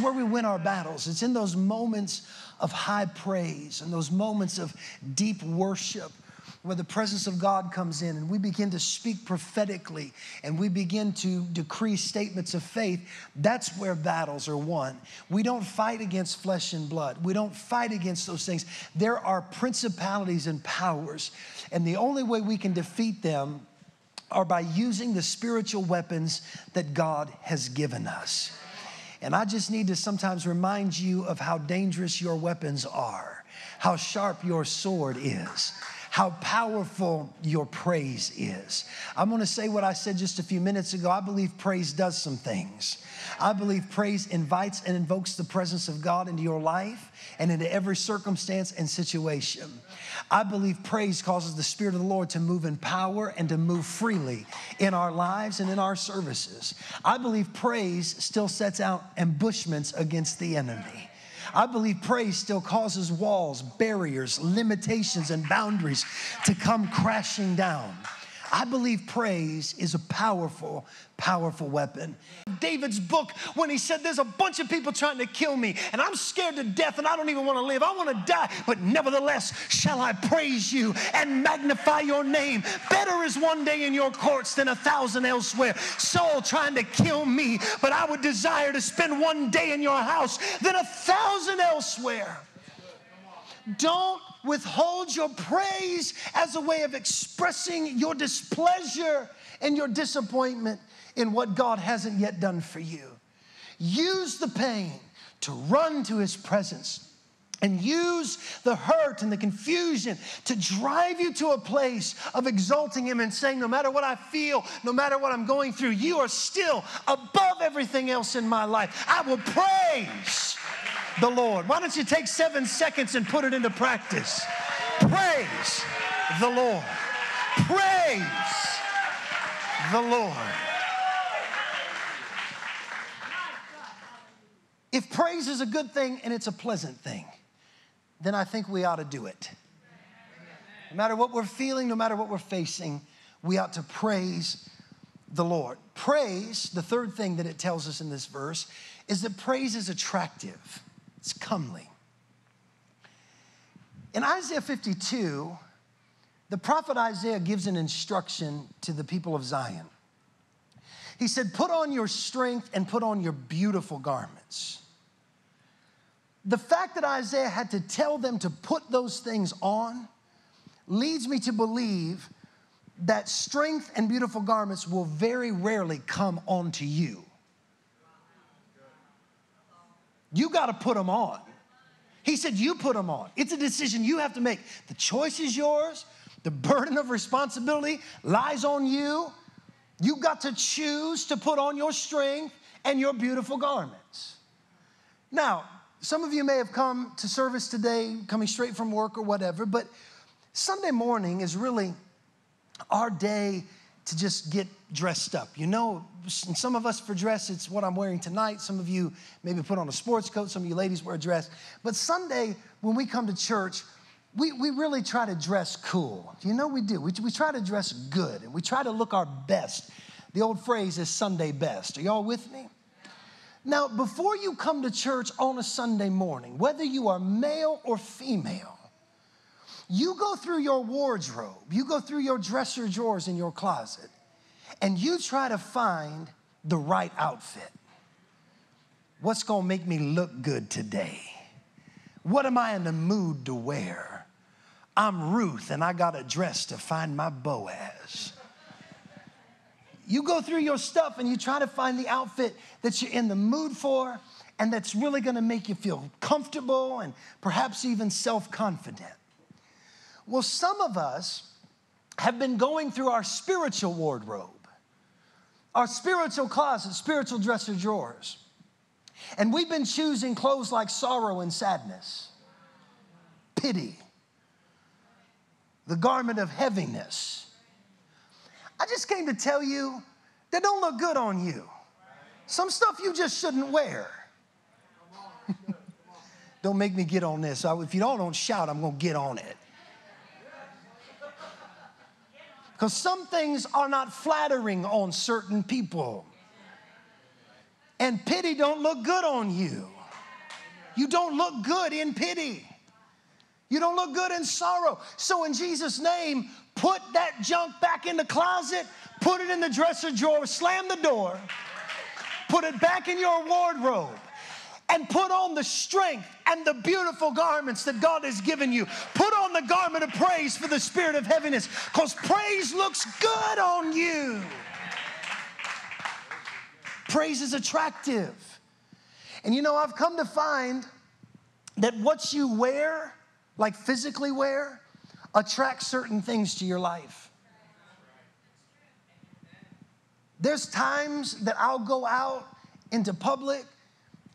Where we win our battles. It's in those moments of high praise and those moments of deep worship where the presence of God comes in and we begin to speak prophetically and we begin to decree statements of faith, that's where battles are won. We don't fight against flesh and blood, we don't fight against those things. There are principalities and powers, and the only way we can defeat them are by using the spiritual weapons that God has given us. And I just need to sometimes remind you of how dangerous your weapons are, how sharp your sword is how powerful your praise is. I'm gonna say what I said just a few minutes ago. I believe praise does some things. I believe praise invites and invokes the presence of God into your life and into every circumstance and situation. I believe praise causes the Spirit of the Lord to move in power and to move freely in our lives and in our services. I believe praise still sets out ambushments against the enemy. I believe praise still causes walls, barriers, limitations, and boundaries to come crashing down. I believe praise is a powerful, powerful weapon. David's book, when he said, There's a bunch of people trying to kill me, and I'm scared to death, and I don't even want to live. I want to die, but nevertheless shall I praise you and magnify your name. Better is one day in your courts than a thousand elsewhere. Saul trying to kill me, but I would desire to spend one day in your house than a thousand elsewhere. Don't withhold your praise as a way of expressing your displeasure and your disappointment in what God hasn't yet done for you. Use the pain to run to his presence and use the hurt and the confusion to drive you to a place of exalting Him and saying, No matter what I feel, no matter what I'm going through, you are still above everything else in my life. I will praise the Lord. Why don't you take seven seconds and put it into practice? Praise the Lord. Praise the Lord. If praise is a good thing and it's a pleasant thing, then I think we ought to do it. No matter what we're feeling, no matter what we're facing, we ought to praise the Lord. Praise, the third thing that it tells us in this verse, is that praise is attractive, it's comely. In Isaiah 52, the prophet Isaiah gives an instruction to the people of Zion. He said, Put on your strength and put on your beautiful garments the fact that Isaiah had to tell them to put those things on leads me to believe that strength and beautiful garments will very rarely come onto you. You got to put them on. He said, You put them on. It's a decision you have to make. The choice is yours, the burden of responsibility lies on you. You got to choose to put on your strength and your beautiful garments. Now, some of you may have come to service today, coming straight from work or whatever, but Sunday morning is really our day to just get dressed up. You know, some of us for dress, it's what I'm wearing tonight. Some of you maybe put on a sports coat. Some of you ladies wear a dress. But Sunday, when we come to church, we, we really try to dress cool. You know, we do. We, we try to dress good and we try to look our best. The old phrase is Sunday best. Are y'all with me? Now, before you come to church on a Sunday morning, whether you are male or female, you go through your wardrobe, you go through your dresser drawers in your closet, and you try to find the right outfit. What's gonna make me look good today? What am I in the mood to wear? I'm Ruth and I got a dress to find my Boaz. You go through your stuff and you try to find the outfit that you're in the mood for and that's really gonna make you feel comfortable and perhaps even self confident. Well, some of us have been going through our spiritual wardrobe, our spiritual closet, spiritual dresser drawers. And we've been choosing clothes like sorrow and sadness, pity, the garment of heaviness I just came to tell you that don't look good on you. Some stuff you just shouldn't wear. don't make me get on this. If you all don't shout, I'm going to get on it. Because some things are not flattering on certain people. And pity don't look good on you. You don't look good in pity. You don't look good in sorrow. So, in Jesus' name, put that junk back in the closet, put it in the dresser drawer, slam the door, put it back in your wardrobe, and put on the strength and the beautiful garments that God has given you. Put on the garment of praise for the spirit of heaviness, because praise looks good on you. Praise is attractive. And you know, I've come to find that what you wear, like physically wear, attracts certain things to your life. There's times that I'll go out into public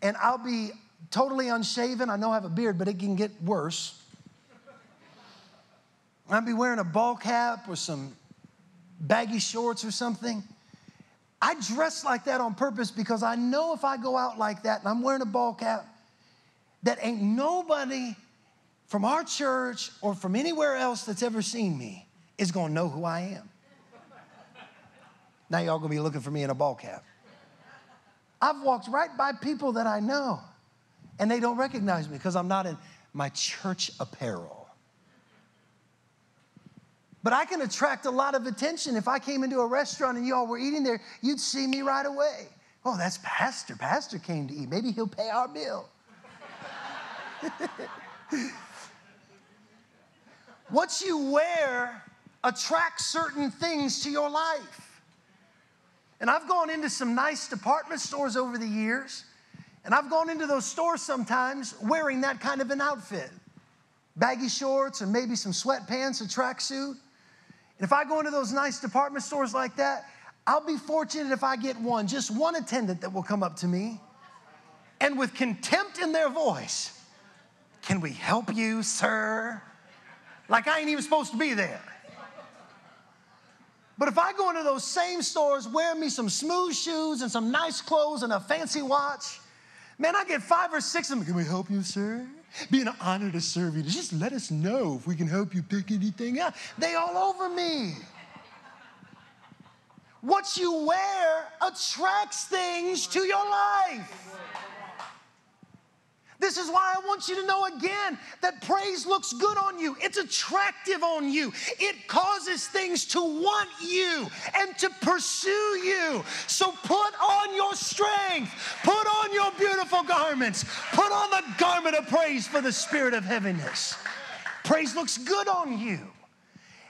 and I'll be totally unshaven. I know I have a beard, but it can get worse. I'll be wearing a ball cap or some baggy shorts or something. I dress like that on purpose because I know if I go out like that and I'm wearing a ball cap, that ain't nobody from our church or from anywhere else that's ever seen me is gonna know who I am. Now y'all gonna be looking for me in a ball cap. I've walked right by people that I know and they don't recognize me because I'm not in my church apparel. But I can attract a lot of attention. If I came into a restaurant and you all were eating there, you'd see me right away. Oh, that's Pastor. Pastor came to eat. Maybe he'll pay our bill. what you wear attracts certain things to your life. And I've gone into some nice department stores over the years, and I've gone into those stores sometimes wearing that kind of an outfit baggy shorts and maybe some sweatpants, a tracksuit. And if I go into those nice department stores like that, I'll be fortunate if I get one, just one attendant that will come up to me and with contempt in their voice, can we help you, sir? Like I ain't even supposed to be there. But if I go into those same stores wearing me some smooth shoes and some nice clothes and a fancy watch, man, I get five or six of them. Can we help you, sir? Be an honor to serve you. Just let us know if we can help you pick anything up. They all over me. What you wear attracts things to your life. This is why I want you to know again that praise looks good on you. It's attractive on you. It causes things to want you and to pursue you. So put on your strength, put on your beautiful garments, put on the garment of praise for the spirit of heaviness. Praise looks good on you.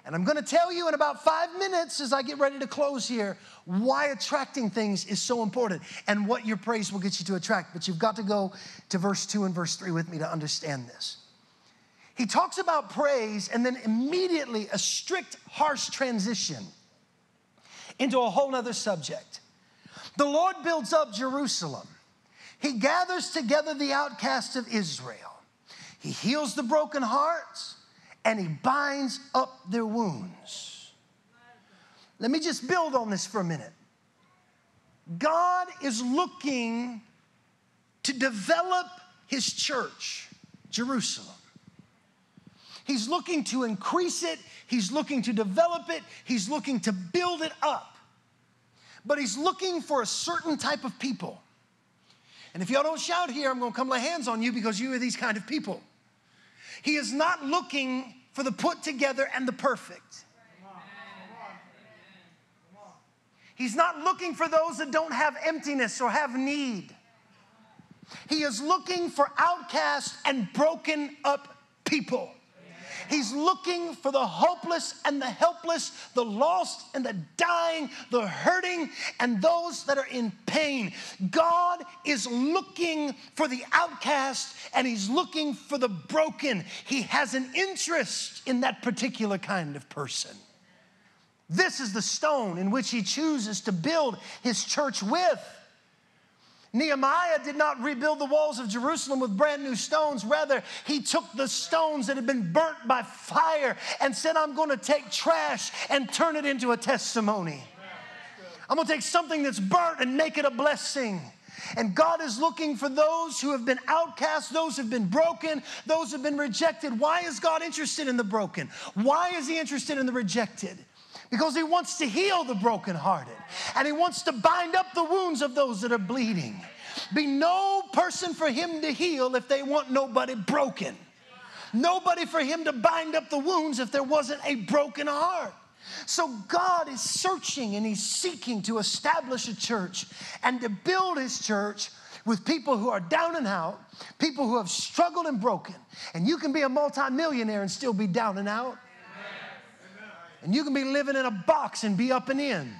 And I'm going to tell you in about five minutes as I get ready to close here why attracting things is so important and what your praise will get you to attract. But you've got to go to verse 2 and verse 3 with me to understand this. He talks about praise and then immediately a strict, harsh transition into a whole other subject. The Lord builds up Jerusalem, He gathers together the outcasts of Israel, He heals the broken hearts, and He binds up their wounds. Let me just build on this for a minute. God is looking to develop his church, Jerusalem. He's looking to increase it, he's looking to develop it, he's looking to build it up. But he's looking for a certain type of people. And if y'all don't shout here, I'm gonna come lay hands on you because you are these kind of people. He is not looking for the put together and the perfect. He's not looking for those that don't have emptiness or have need. He is looking for outcast and broken up people. He's looking for the hopeless and the helpless, the lost and the dying, the hurting, and those that are in pain. God is looking for the outcast and He's looking for the broken. He has an interest in that particular kind of person. This is the stone in which he chooses to build his church with. Nehemiah did not rebuild the walls of Jerusalem with brand new stones. Rather, he took the stones that had been burnt by fire and said, I'm going to take trash and turn it into a testimony. I'm going to take something that's burnt and make it a blessing. And God is looking for those who have been outcast, those who have been broken, those who have been rejected. Why is God interested in the broken? Why is He interested in the rejected? Because he wants to heal the brokenhearted and he wants to bind up the wounds of those that are bleeding. Be no person for him to heal if they want nobody broken. Nobody for him to bind up the wounds if there wasn't a broken heart. So God is searching and he's seeking to establish a church and to build his church with people who are down and out, people who have struggled and broken. And you can be a multimillionaire and still be down and out. And you can be living in a box and be up and in.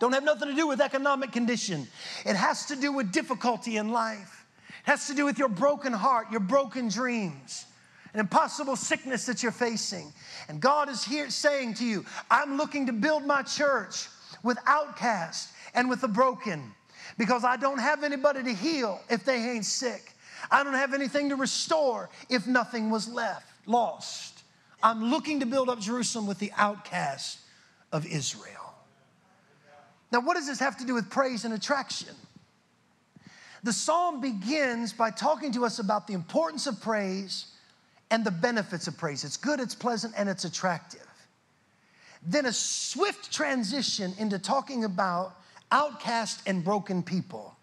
Don't have nothing to do with economic condition. It has to do with difficulty in life. It has to do with your broken heart, your broken dreams, an impossible sickness that you're facing. And God is here saying to you, I'm looking to build my church with outcasts and with the broken because I don't have anybody to heal if they ain't sick. I don't have anything to restore if nothing was left, lost. I'm looking to build up Jerusalem with the outcast of Israel. Now, what does this have to do with praise and attraction? The psalm begins by talking to us about the importance of praise and the benefits of praise. It's good, it's pleasant, and it's attractive. Then a swift transition into talking about outcast and broken people.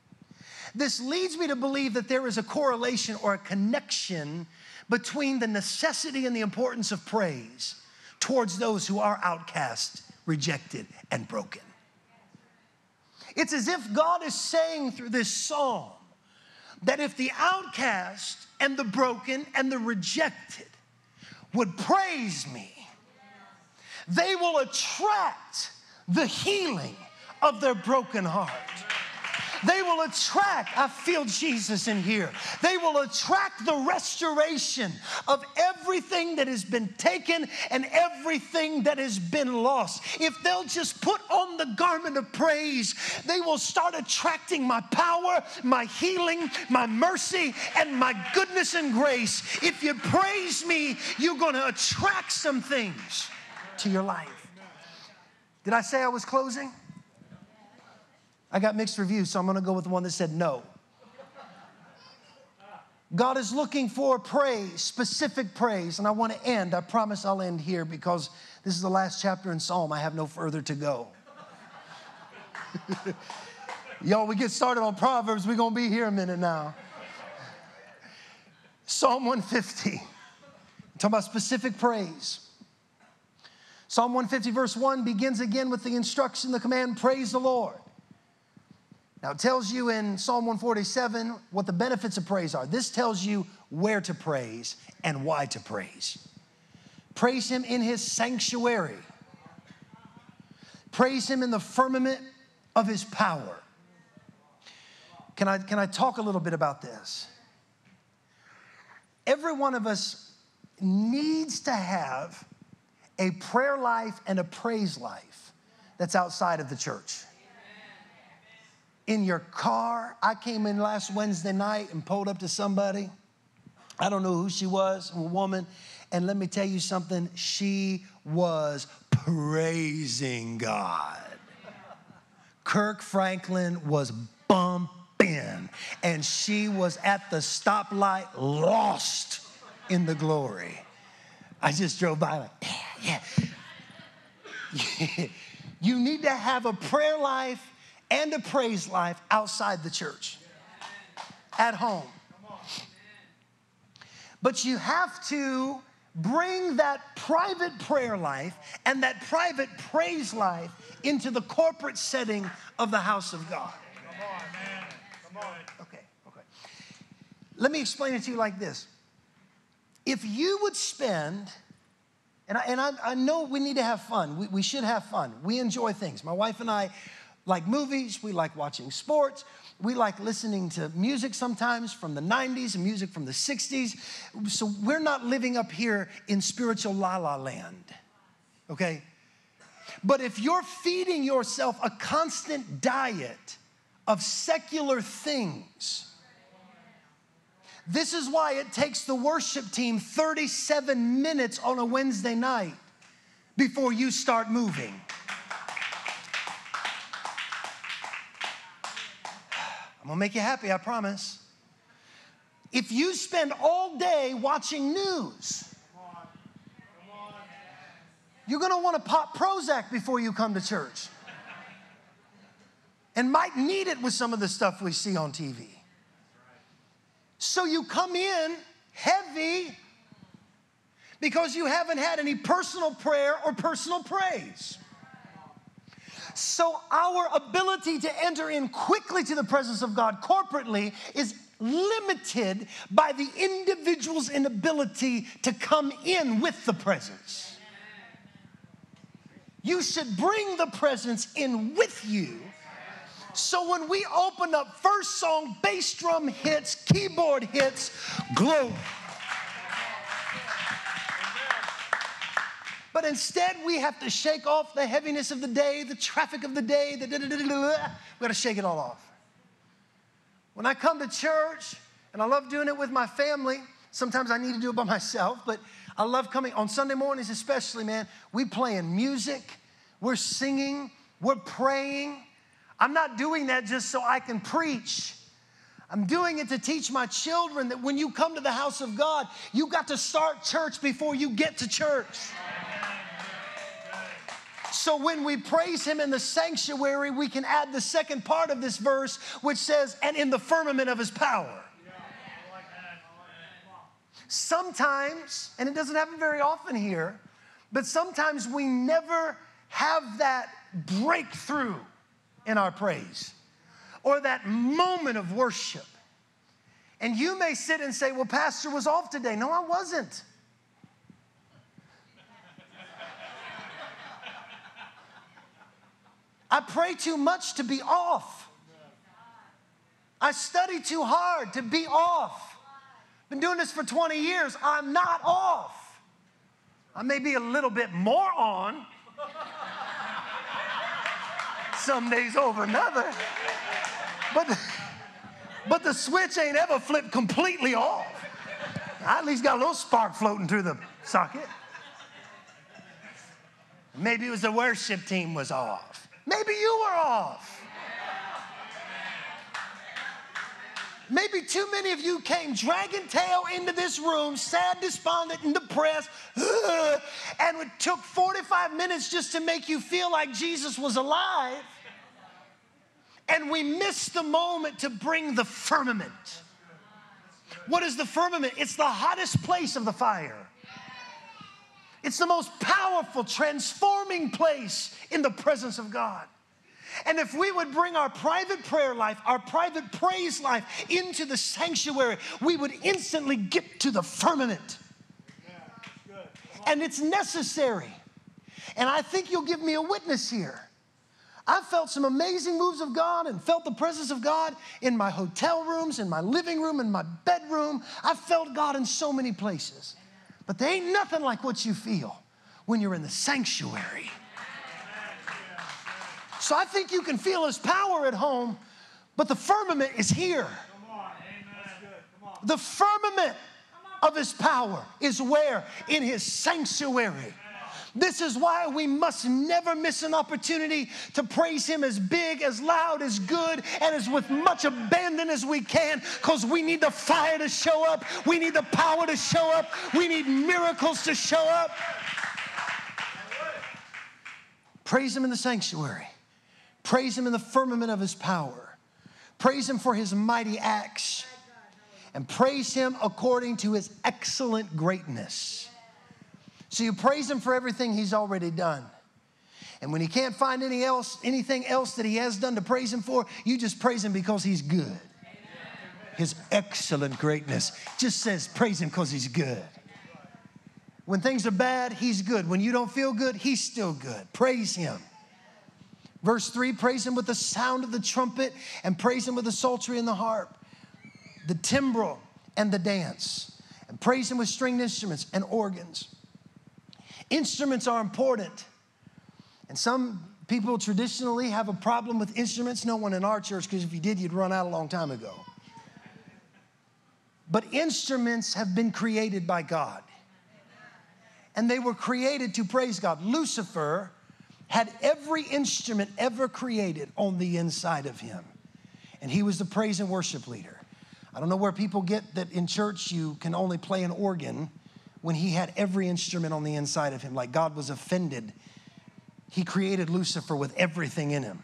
This leads me to believe that there is a correlation or a connection between the necessity and the importance of praise towards those who are outcast, rejected, and broken. It's as if God is saying through this psalm that if the outcast and the broken and the rejected would praise me, they will attract the healing of their broken heart. They will attract, I feel Jesus in here. They will attract the restoration of everything that has been taken and everything that has been lost. If they'll just put on the garment of praise, they will start attracting my power, my healing, my mercy, and my goodness and grace. If you praise me, you're going to attract some things to your life. Did I say I was closing? I got mixed reviews, so I'm gonna go with the one that said no. God is looking for praise, specific praise, and I wanna end. I promise I'll end here because this is the last chapter in Psalm. I have no further to go. Y'all, we get started on Proverbs, we're gonna be here a minute now. Psalm 150, talking about specific praise. Psalm 150, verse 1 begins again with the instruction, the command, praise the Lord. Now, it tells you in Psalm 147 what the benefits of praise are. This tells you where to praise and why to praise. Praise Him in His sanctuary, praise Him in the firmament of His power. Can I, can I talk a little bit about this? Every one of us needs to have a prayer life and a praise life that's outside of the church in your car. I came in last Wednesday night and pulled up to somebody. I don't know who she was, a woman. And let me tell you something, she was praising God. Kirk Franklin was bumping, and she was at the stoplight, lost in the glory. I just drove by, like, yeah, yeah. you need to have a prayer life and a praise life outside the church, at home. But you have to bring that private prayer life and that private praise life into the corporate setting of the house of God. Come on, man. Come on. Okay, okay. Let me explain it to you like this. If you would spend, and I, and I, I know we need to have fun, we, we should have fun. We enjoy things. My wife and I, like movies, we like watching sports, we like listening to music sometimes from the 90s and music from the 60s. So we're not living up here in spiritual la la land, okay? But if you're feeding yourself a constant diet of secular things, this is why it takes the worship team 37 minutes on a Wednesday night before you start moving. I'm gonna make you happy, I promise. If you spend all day watching news, You're gonna wanna pop Prozac before you come to church. And might need it with some of the stuff we see on TV. So you come in heavy because you haven't had any personal prayer or personal praise. So, our ability to enter in quickly to the presence of God corporately is limited by the individual's inability to come in with the presence. You should bring the presence in with you. So when we open up first song, bass drum hits, keyboard hits, glory. But instead, we have to shake off the heaviness of the day, the traffic of the day, the da da da da da. We got to shake it all off. When I come to church, and I love doing it with my family, sometimes I need to do it by myself, but I love coming on Sunday mornings, especially, man. We playing music, we're singing, we're praying. I'm not doing that just so I can preach. I'm doing it to teach my children that when you come to the house of God, you got to start church before you get to church. So when we praise Him in the sanctuary, we can add the second part of this verse, which says, and in the firmament of His power. Sometimes, and it doesn't happen very often here, but sometimes we never have that breakthrough in our praise or that moment of worship. And you may sit and say, Well, Pastor was off today. No, I wasn't. I pray too much to be off. I study too hard to be off. Been doing this for 20 years. I'm not off. I may be a little bit more on some days over another. But, but the switch ain't ever flipped completely off. I at least got a little spark floating through the socket. Maybe it was the worship team was off. Maybe you were off. Maybe too many of you came dragging tail into this room, sad, despondent, and depressed, and it took 45 minutes just to make you feel like Jesus was alive. And we missed the moment to bring the firmament. What is the firmament? It's the hottest place of the fire. It's the most powerful, transforming place in the presence of God. And if we would bring our private prayer life, our private praise life into the sanctuary, we would instantly get to the firmament. And it's necessary. And I think you'll give me a witness here. I've felt some amazing moves of God and felt the presence of God in my hotel rooms, in my living room, in my bedroom. I've felt God in so many places. But there ain't nothing like what you feel when you're in the sanctuary. So I think you can feel his power at home, but the firmament is here. The firmament of his power is where? In his sanctuary. This is why we must never miss an opportunity to praise Him as big, as loud, as good, and as with much abandon as we can, because we need the fire to show up. We need the power to show up. We need miracles to show up. Praise Him in the sanctuary, praise Him in the firmament of His power, praise Him for His mighty acts, and praise Him according to His excellent greatness. So you praise him for everything he's already done. And when he can't find any else, anything else that he has done to praise him for, you just praise him because he's good. His excellent greatness just says praise him because he's good. When things are bad, he's good. When you don't feel good, he's still good. Praise him. Verse 3 praise him with the sound of the trumpet and praise him with the psaltery and the harp, the timbrel and the dance, and praise him with stringed instruments and organs. Instruments are important. And some people traditionally have a problem with instruments. No one in our church, because if you did, you'd run out a long time ago. But instruments have been created by God. And they were created to praise God. Lucifer had every instrument ever created on the inside of him. And he was the praise and worship leader. I don't know where people get that in church you can only play an organ when he had every instrument on the inside of him, like God was offended. He created Lucifer with everything in him.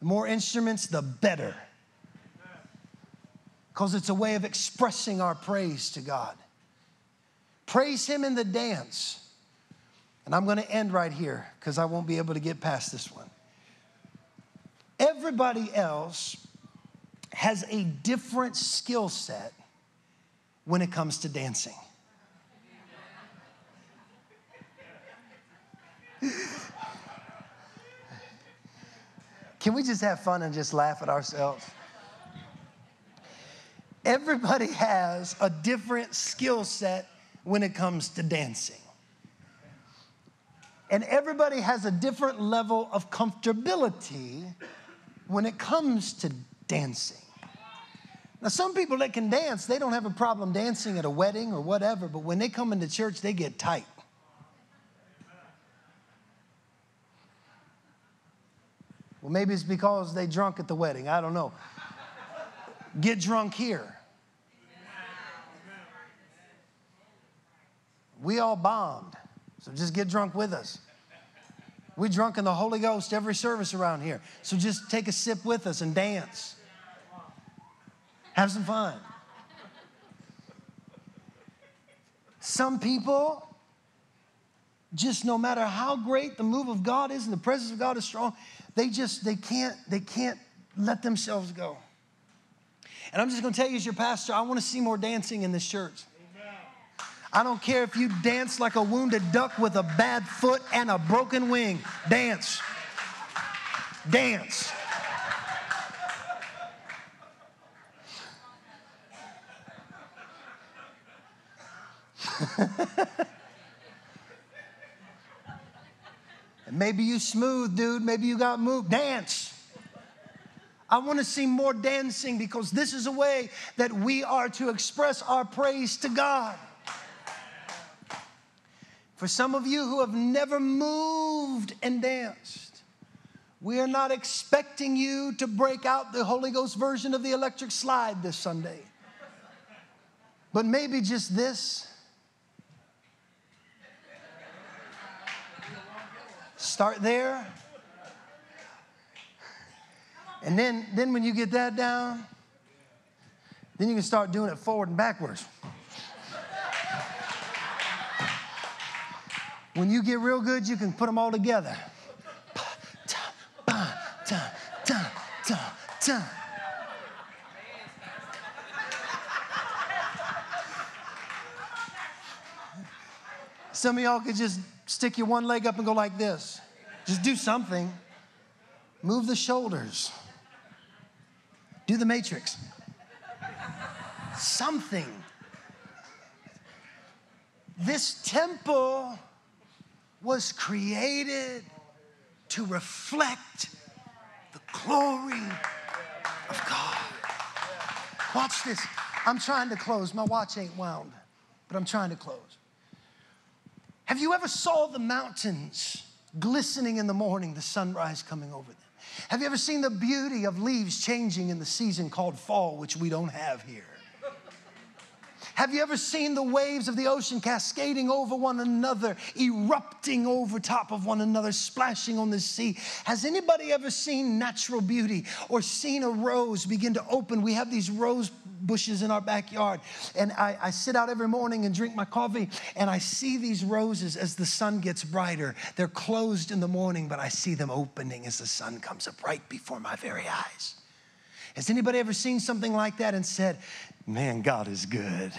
The more instruments, the better. Because it's a way of expressing our praise to God. Praise Him in the dance. And I'm going to end right here because I won't be able to get past this one. Everybody else has a different skill set when it comes to dancing. Can we just have fun and just laugh at ourselves? Everybody has a different skill set when it comes to dancing. And everybody has a different level of comfortability when it comes to dancing. Now, some people that can dance, they don't have a problem dancing at a wedding or whatever, but when they come into church, they get tight. Well, maybe it's because they drunk at the wedding. I don't know. Get drunk here. We all bombed, so just get drunk with us. We drunk in the Holy Ghost every service around here. So just take a sip with us and dance. Have some fun. Some people, just no matter how great the move of God is and the presence of God is strong, they just they can't they can't let themselves go. And I'm just going to tell you as your pastor, I want to see more dancing in this church. I don't care if you dance like a wounded duck with a bad foot and a broken wing. Dance. Dance. maybe you smooth, dude. Maybe you got moved. Dance. I want to see more dancing because this is a way that we are to express our praise to God. For some of you who have never moved and danced, we are not expecting you to break out the Holy Ghost version of the electric slide this Sunday. But maybe just this Start there. And then, then when you get that down, then you can start doing it forward and backwards. When you get real good, you can put them all together. Some of y'all could just stick your one leg up and go like this. Just do something. Move the shoulders. Do the matrix. Something. This temple was created to reflect the glory of God. Watch this. I'm trying to close. My watch ain't wound, but I'm trying to close. Have you ever saw the mountains glistening in the morning, the sunrise coming over them? Have you ever seen the beauty of leaves changing in the season called fall, which we don't have here? Have you ever seen the waves of the ocean cascading over one another, erupting over top of one another, splashing on the sea? Has anybody ever seen natural beauty or seen a rose begin to open? We have these rose bushes in our backyard, and I, I sit out every morning and drink my coffee, and I see these roses as the sun gets brighter. They're closed in the morning, but I see them opening as the sun comes up right before my very eyes. Has anybody ever seen something like that and said, Man, God is good.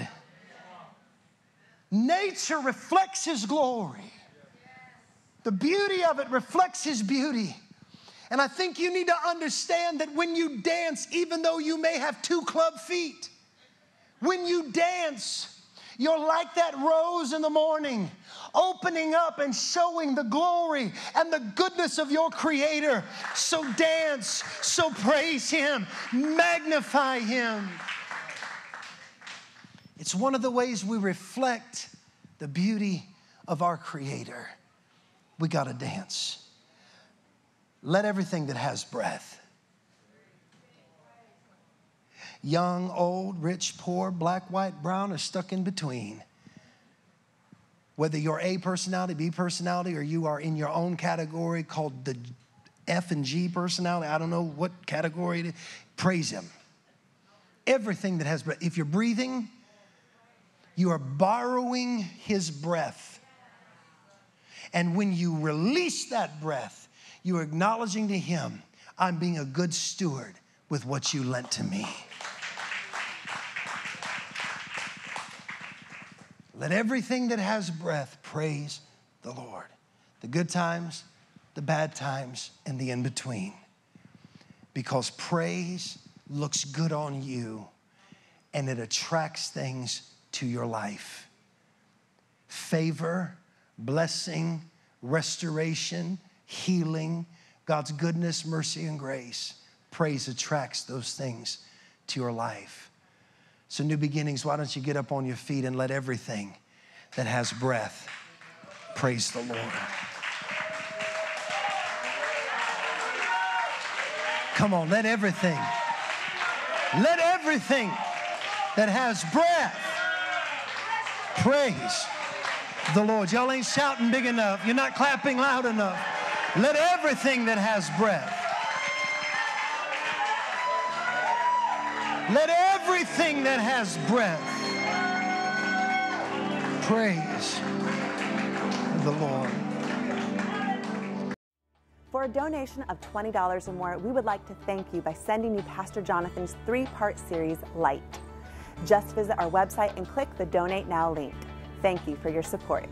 Nature reflects His glory. The beauty of it reflects His beauty. And I think you need to understand that when you dance, even though you may have two club feet, when you dance, you're like that rose in the morning, opening up and showing the glory and the goodness of your Creator. So dance, so praise Him, magnify Him. It's one of the ways we reflect the beauty of our Creator. We got to dance. Let everything that has breath young, old, rich, poor, black, white, brown, or stuck in between Whether you're A personality, B personality, or you are in your own category called the F and G personality, I don't know what category it is, praise Him. Everything that has breath. If you're breathing, you are borrowing His breath. And when you release that breath, you're acknowledging to Him, I'm being a good steward with what you lent to me. Let everything that has breath praise the Lord. The good times, the bad times, and the in between. Because praise looks good on you and it attracts things to your life. Favor, blessing, restoration, healing, God's goodness, mercy, and grace. Praise attracts those things to your life. So, new beginnings, why don't you get up on your feet and let everything that has breath praise the Lord? Come on, let everything, let everything that has breath praise the Lord. Y'all ain't shouting big enough. You're not clapping loud enough. Let everything that has breath, let everything that has breath praise the Lord. For a donation of $20 or more, we would like to thank you by sending you Pastor Jonathan's three part series, Light. Just visit our website and click the Donate Now link. Thank you for your support.